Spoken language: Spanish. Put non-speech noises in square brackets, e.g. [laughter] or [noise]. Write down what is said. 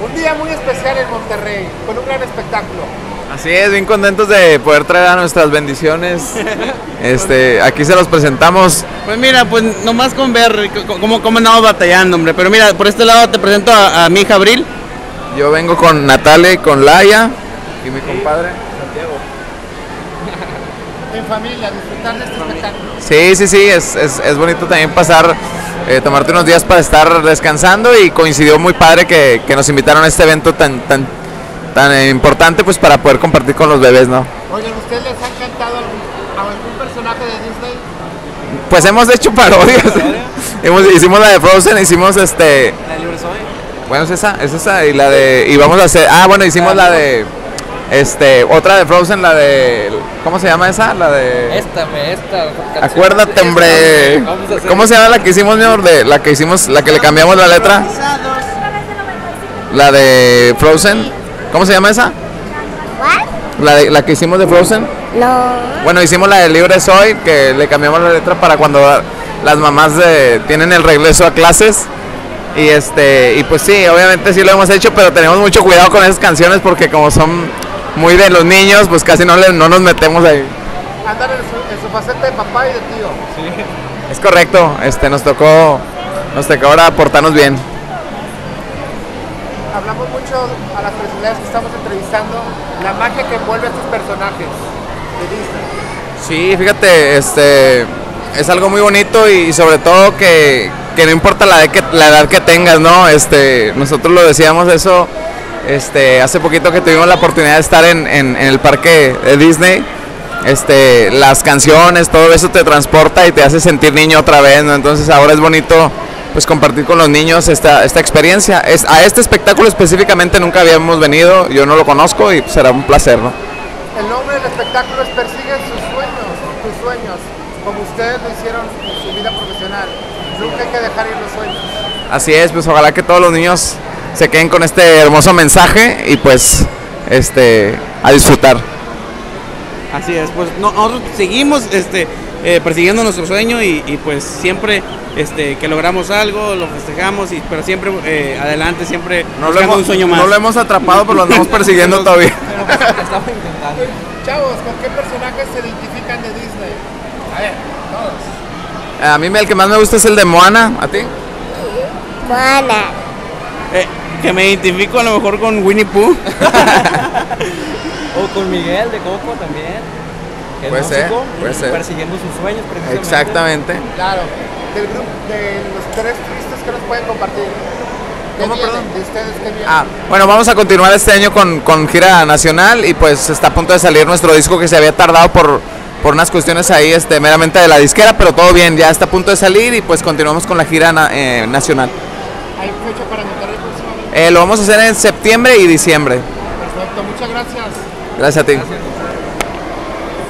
Un día muy especial en Monterrey, con un gran espectáculo. Así es, bien contentos de poder traer a nuestras bendiciones. [laughs] Este, aquí se los presentamos. Pues mira, pues nomás con ver cómo, cómo andamos batallando, hombre. Pero mira, por este lado te presento a, a mi hija Abril. Yo vengo con Natalia y con Laia y mi compadre. [laughs] En familia, disfrutar de este espectáculo. Sí, sí, sí, es, es, es bonito también pasar, eh, tomarte unos días para estar descansando y coincidió muy padre que, que nos invitaron a este evento tan, tan, tan importante pues para poder compartir con los bebés, ¿no? Oigan, ¿ustedes les ha encantado algún, a algún personaje de Disney? Pues hemos hecho parodias. [laughs] hemos, hicimos la de Frozen, hicimos este... Bueno, es esa, es esa y la de... Y vamos a hacer... Ah, bueno, hicimos la de... Este, otra de Frozen, la de... ¿Cómo se llama esa? La de... Esta, me, esta. canción. Acuérdate, hombre. ¿Cómo se llama la que hicimos, mi amor? De, la que hicimos, la que le cambiamos la letra. La de Frozen. ¿Cómo se llama esa? La, de, la que hicimos de Frozen. No. Bueno, hicimos la de Libre Soy, que le cambiamos la letra para cuando las mamás de- tienen el regreso a clases. Y este, y pues sí, obviamente sí lo hemos hecho, pero tenemos mucho cuidado con esas canciones porque como son muy de los niños, pues casi no, le- no nos metemos ahí. Andan en su, en su faceta de papá y de tío. Es correcto, este nos tocó, nos tocó ahora portarnos bien. Hablamos mucho a las personalidades que estamos entrevistando, la magia que envuelve a estos personajes de Disney. Sí, fíjate, este es algo muy bonito y sobre todo que, que no importa la edad que, la edad que tengas, ¿no? Este, nosotros lo decíamos eso este, hace poquito que tuvimos la oportunidad de estar en, en- en el parque de Disney. Este, las canciones, todo eso te transporta y te hace sentir niño otra vez, ¿no? Entonces ahora es bonito pues compartir con los niños esta, esta experiencia. Es, a este espectáculo específicamente nunca habíamos venido, yo no lo conozco y será un placer, ¿no? El nombre del espectáculo es Persiguen sus sueños, tus sueños, como ustedes lo hicieron en su vida profesional. Nunca hay que dejar ir los sueños. Así es, pues ojalá que todos los niños se queden con este hermoso mensaje y pues este a disfrutar. Así es, pues no- nosotros seguimos este, eh, persiguiendo nuestro sueño y, y, pues siempre este, que logramos algo, lo festejamos, y, pero siempre eh, adelante, siempre No lo, hemos, un sueño más. no lo hemos atrapado, pero lo andamos [laughs] persiguiendo todavía. Estamos intentando. Chavos, ¿con qué personajes se identifican de Disney? A ver, todos. A mí el que más me gusta es el de Moana, ¿a ti? Moana. Eh, que me identifico a lo mejor con Winnie Pooh. [laughs] O con Miguel de Coco también. que es Puede ser, puede. Persiguiendo sus sueños, precisamente. Exactamente. Claro, del grupo, de los tres turistas que nos pueden compartir. ¿Qué ¿Cómo, perdón? De ustedes. Ah, bueno, vamos a continuar este año con, con gira nacional y pues está a punto de salir nuestro disco que se había tardado por, por unas cuestiones ahí este, meramente de la disquera, pero todo bien, ya está a punto de salir y pues continuamos con la gira na- eh, nacional. ¿Hay fecha para? Eh, lo vamos a hacer en septiembre y diciembre. Perfecto, muchas gracias. Gracias a ti.